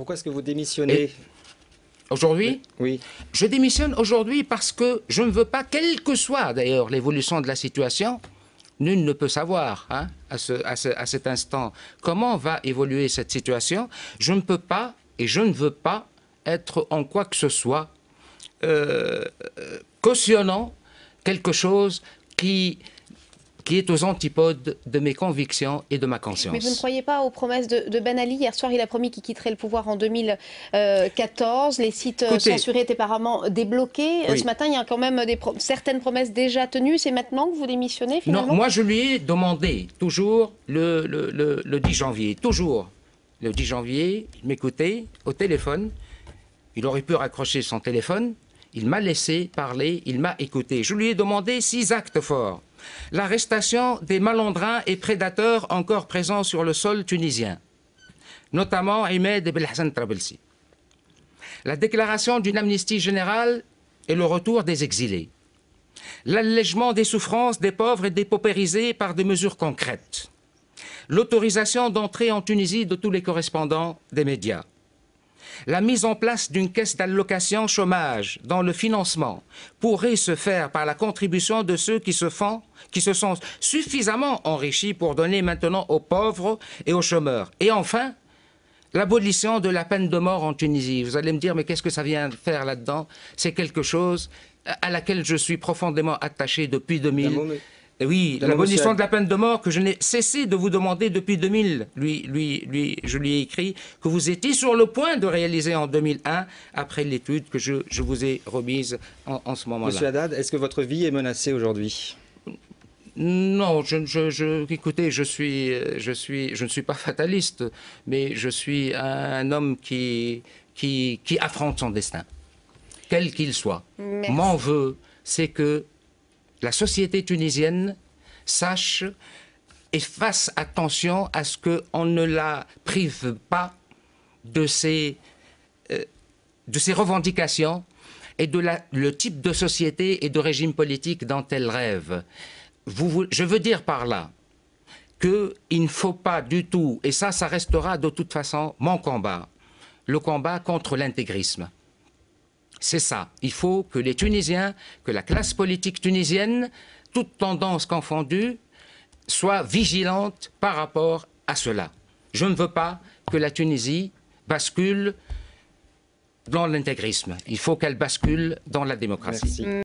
Pourquoi est-ce que vous démissionnez Aujourd'hui Oui. Je démissionne aujourd'hui parce que je ne veux pas, quelle que soit d'ailleurs l'évolution de la situation, nul ne peut savoir hein, à, ce, à, ce, à cet instant comment va évoluer cette situation. Je ne peux pas et je ne veux pas être en quoi que ce soit euh, cautionnant quelque chose qui qui est aux antipodes de mes convictions et de ma conscience. Mais vous ne croyez pas aux promesses de, Ben Ali Hier soir, il a promis qu'il quitterait le pouvoir en 2014. Les sites euh, censurés étaient apparemment débloqués. Ce matin, il y a quand même des certaines promesses déjà tenues. C'est maintenant que vous démissionnez finalement Non, moi je lui ai demandé, toujours le, le, le 10 janvier, toujours le 10 janvier, il m'écoutait au téléphone. Il aurait pu raccrocher son téléphone. Il m'a laissé parler, il m'a écouté. Je lui ai demandé six actes forts l'arrestation des malandrins et prédateurs encore présents sur le sol tunisien, notamment Ahmed et Belhassan Trabelsi. La déclaration d'une amnistie générale et le retour des exilés. L'allègement des souffrances des pauvres et des paupérisés par des mesures concrètes. L'autorisation d'entrer en Tunisie de tous les correspondants des médias la mise en place d'une caisse d'allocation chômage dont le financement pourrait se faire par la contribution de ceux qui se font, qui se sont suffisamment enrichis pour donner maintenant aux pauvres et aux chômeurs. Et enfin, l'abolition de la peine de mort en Tunisie. Vous allez me dire, mais qu'est-ce que ça vient faire là-dedans? C'est quelque chose à laquelle je suis profondément attaché depuis 2000. Oui, l'abolition de la peine de mort que je n'ai cessé de vous demander depuis 2000. Lui, lui, lui, je lui ai écrit que vous étiez sur le point de réaliser en 2001, après l'étude que je, je, vous ai remise en, ce moment-là. Monsieur Haddad, est-ce que votre vie est menacée aujourd'hui? Non, je, je, écoutez, je suis, je suis, je ne suis pas fataliste, mais je suis un, homme qui, qui, qui affronte son destin, quel qu'il soit. Mon vœu, c'est que la société tunisienne sache et fasse attention à ce qu'on ne la prive pas de ses, euh, revendications et de le type de société et de régime politique dont elle rêve. Je veux dire par là qu'il ne faut pas du tout, et ça, ça restera de toute façon mon combat, le combat contre l'intégrisme. C'est ça. Il faut que les Tunisiens, que la classe politique tunisienne, toute tendance confondue, soit vigilante par rapport à cela. Je ne veux pas que la Tunisie bascule dans l'intégrisme. Il faut qu'elle bascule dans la démocratie.